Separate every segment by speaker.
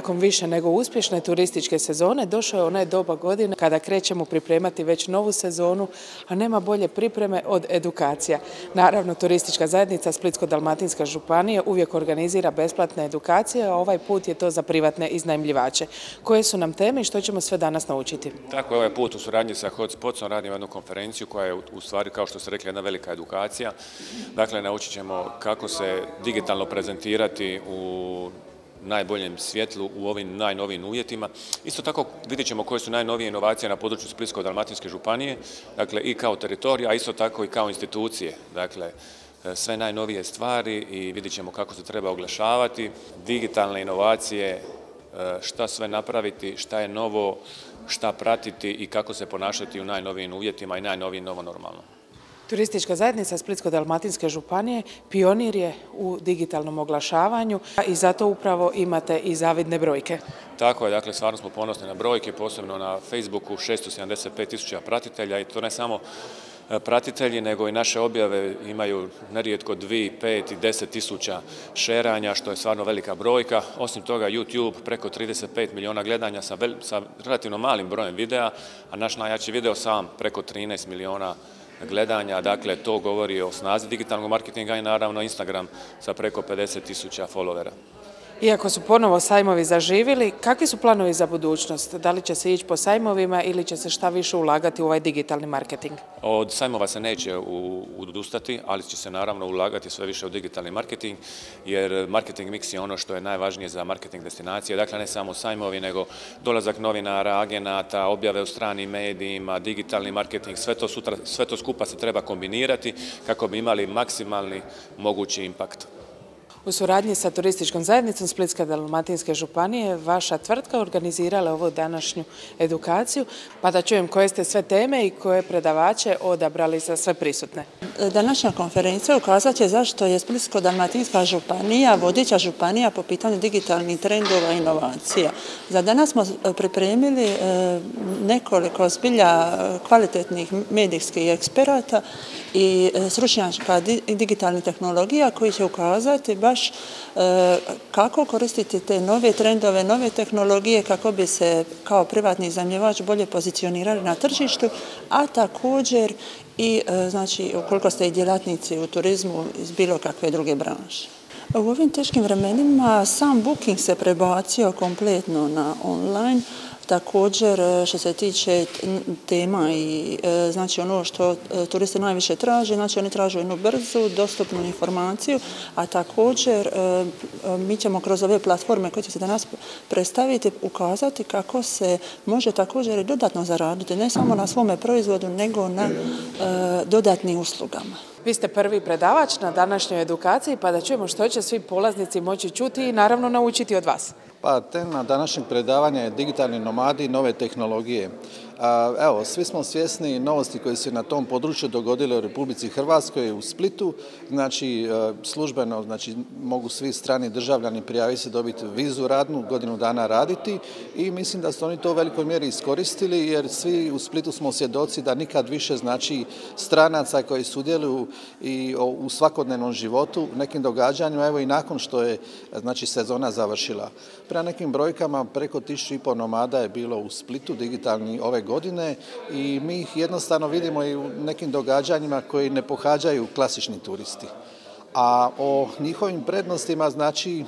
Speaker 1: Nakon više nego uspješne turističke sezone došao je onaj doba godine kada krećemo pripremati već novu sezonu, a nema bolje pripreme od edukacija. Naravno, turistička zajednica Splitsko-Dalmatinska županija uvijek organizira besplatne edukacije, a ovaj put je to za privatne iznajmljivače. Koje su nam teme i što ćemo sve danas naučiti?
Speaker 2: Tako je ovaj put u suradnji sa Hotspotsom radimo jednu konferenciju koja je u stvari, kao što ste rekli, jedna velika edukacija. Dakle, naučit ćemo kako se digitalno prezentirati u najboljem svjetlu u ovim najnovijim uvjetima. Isto tako vidjet ćemo koje su najnovije inovacije na području Splitsko-Dalmatinske županije, dakle i kao teritorija, a isto tako i kao institucije. Dakle, sve najnovije stvari i vidjet ćemo kako se treba oglašavati, digitalne inovacije, e, šta sve napraviti, šta je novo, šta pratiti i kako se ponašati u najnovijim uvjetima i najnovijim novo normalno.
Speaker 1: Turistička zajednica Splitsko-Dalmatinske županije pionir je u digitalnom oglašavanju i zato upravo imate i zavidne brojke.
Speaker 2: Tako je, dakle, stvarno smo ponosni na brojke, posebno na Facebooku 675 tisuća pratitelja i to ne samo e, pratitelji, nego i naše objave imaju nerijetko 2, 5 i 10 tisuća šeranja, što je stvarno velika brojka. Osim toga, YouTube preko 35 milijuna gledanja sa, relativno malim brojem videa, a naš najjači video sam preko 13 milijuna gledanja, dakle to govori o snazi digitalnog marketinga i naravno Instagram sa preko 50 tisuća followera.
Speaker 1: Iako su ponovo sajmovi zaživili, kakvi su planovi za budućnost? Da li će se ići po sajmovima ili će se šta više ulagati u ovaj digitalni marketing?
Speaker 2: Od sajmova se neće odustati, ali će se naravno ulagati sve više u digitalni marketing, jer marketing mix je ono što je najvažnije za marketing destinacije. Dakle, ne samo sajmovi, nego dolazak novinara, agenata, objave u stranim medijima, digitalni marketing, sve to, sutra, sve to skupa se treba kombinirati kako bi imali maksimalni mogući impakt.
Speaker 1: U suradnji sa turističkom zajednicom Splitska dalmatinske županije vaša tvrtka organizirala ovu današnju edukaciju, pa da čujem koje ste sve teme i koje predavače odabrali za sve prisutne.
Speaker 3: Današnja konferencija ukazat će zašto je Splitsko-Dalmatinska županija vodeća županija po pitanju digitalnih trendova i inovacija. Za danas smo pripremili e, nekoliko zbilja kvalitetnih medijskih eksperata i e, stručnjačka digitalnih tehnologija koji će ukazati baš e, kako koristiti te nove trendove, nove tehnologije kako bi se kao privatni iznajmljivač bolje pozicionirali na tržištu, a također i e, znači ukoliko ste i djelatnici u turizmu iz bilo kakve druge branše. U ovim teškim vremenima sam booking se prebacio kompletno na online, Također, e, što se tiče tema i e, znači ono što e, turiste najviše traže, znači oni traže jednu brzu, dostupnu informaciju, a također mi ćemo kroz ove platforme koje će se danas predstaviti ukazati kako se može također i dodatno zaraditi, ne samo na svome proizvodu, nego na dodatnim uslugama.
Speaker 1: Vi ste prvi predavač na današnjoj edukaciji, pa da čujemo što će svi polaznici moći čuti i naravno naučiti od vas.
Speaker 4: Pa tema današnjeg predavanja je digitalni nomadi i nove tehnologije. Evo, svi smo svjesni novosti koje se na tom području dogodile u Republici Hrvatskoj u Splitu. Znači, e, službeno znači, mogu svi strani državljani prijaviti se dobiti vizu radnu, godinu dana raditi i mislim da su oni to u velikoj mjeri iskoristili jer svi u Splitu smo svjedoci da nikad više znači stranaca koji sudjeluju i u svakodnevnom životu, nekim događanjima, evo i nakon što je znači, sezona završila. Prema nekim brojkama preko tisuću i pol nomada je bilo u Splitu digitalni ove godine i mi ih jednostavno vidimo i u nekim događanjima koji ne pohađaju klasični turisti. A o njihovim prednostima, znači, e,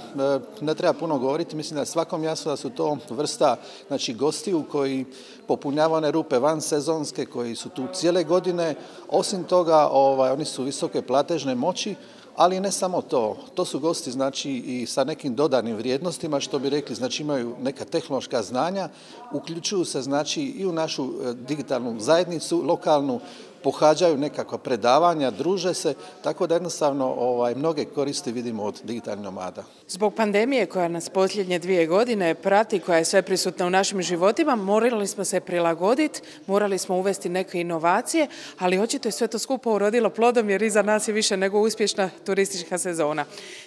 Speaker 4: ne treba puno govoriti, mislim da je svakom jasno da su to vrsta znači, gostiju koji popunjavaju one rupe van sezonske, koji su tu cijele godine. Osim toga, ovaj, oni su visoke platežne moći, ali ne samo to. To su gosti znači i sa nekim dodanim vrijednostima što bi rekli znači imaju neka tehnološka znanja, uključuju se znači i u našu e, digitalnu zajednicu, lokalnu, pohađaju nekakva predavanja, druže se, tako da jednostavno ovaj, mnoge koristi vidimo od digitalnih nomada.
Speaker 1: Zbog pandemije koja nas posljednje dvije godine prati, koja je sve prisutna u našim životima, morali smo se prilagoditi, morali smo uvesti neke inovacije, ali očito je sve to skupo urodilo plodom jer iza nas je više nego uspješna turistička sezona.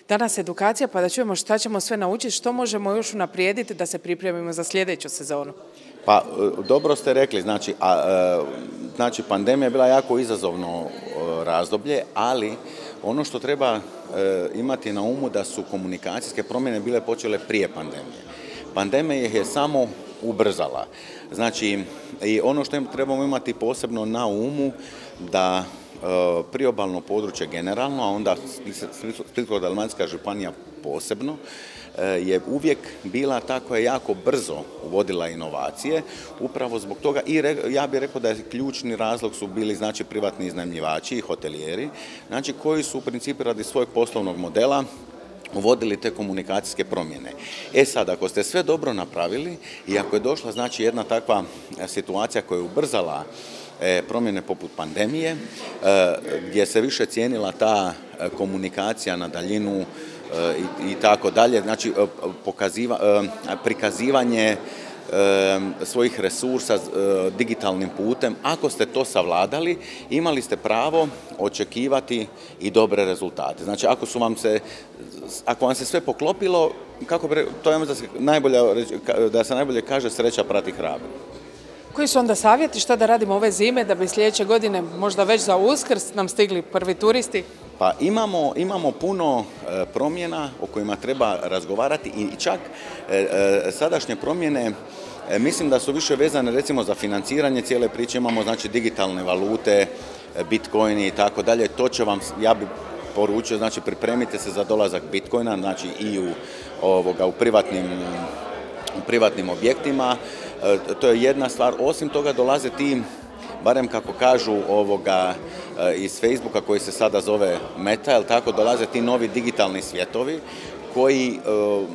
Speaker 1: Danas edukacija pa da čujemo šta ćemo sve naučiti, što možemo još unaprijediti da se pripremimo za sljedeću sezonu.
Speaker 5: Pa dobro ste rekli, znači, a, e, znači pandemija je bila jako izazovno razdoblje, ali ono što treba e, imati na umu da su komunikacijske promjene bile počele prije pandemije. Pandemija ih je samo ubrzala. Znači, i ono što trebamo imati posebno na umu, da e, priobalno područje generalno, a onda Splitsko-dalmatska županija posebno, e, je uvijek bila ta koja je jako brzo uvodila inovacije, upravo zbog toga i ja bih rekao da je ključni razlog su bili znači privatni iznajmljivači i hotelijeri, znači koji su u principu radi svojeg poslovnog modela uvodili te komunikacijske promjene. E sad, ako ste sve dobro napravili i ako je došla znači jedna takva e, situacija koja je ubrzala e, promjene poput pandemije, gdje se više cijenila ta komunikacija na daljinu i, tako dalje, znači prikazivanje svojih resursa digitalnim putem. Ako ste to savladali, imali ste pravo očekivati i dobre rezultate. Znači, ako su vam se, ako vam se sve poklopilo, kako to je da se, najbolje, da se najbolje kaže sreća prati hrabro.
Speaker 1: Koji su onda savjeti šta da radimo ove zime da bi sljedeće godine možda već za uskrs nam stigli prvi turisti?
Speaker 5: Pa imamo, imamo puno e, promjena o kojima treba razgovarati i čak e, e, sadašnje promjene mislim da su više vezane recimo za financiranje cijele priče, imamo znači digitalne valute, bitcoini i tako dalje, to će vam, ja bih poručio, znači pripremite se za dolazak bitcoina, znači i u, ovoga, u privatnim, u privatnim objektima, to je jedna stvar, osim toga dolaze ti barem kako kažu ovoga iz Facebooka koji se sada zove Meta, jel tako, dolaze ti novi digitalni svjetovi koji, eh,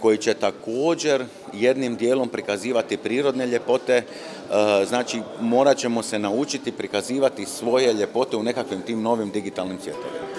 Speaker 5: koji će također jednim dijelom prikazivati prirodne ljepote, eh, znači morat ćemo se naučiti prikazivati svoje ljepote u nekakvim tim novim digitalnim svjetovima.